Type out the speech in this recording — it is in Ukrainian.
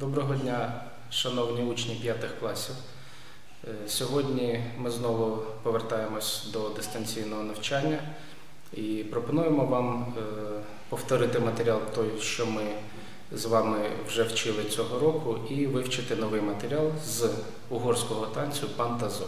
Доброго дня, шановні учні п'ятих класів. Е, сьогодні ми знову повертаємось до дистанційного навчання і пропонуємо вам е, повторити матеріал той, що ми з вами вже вчили цього року, і вивчити новий матеріал з угорського танцю Пантазо.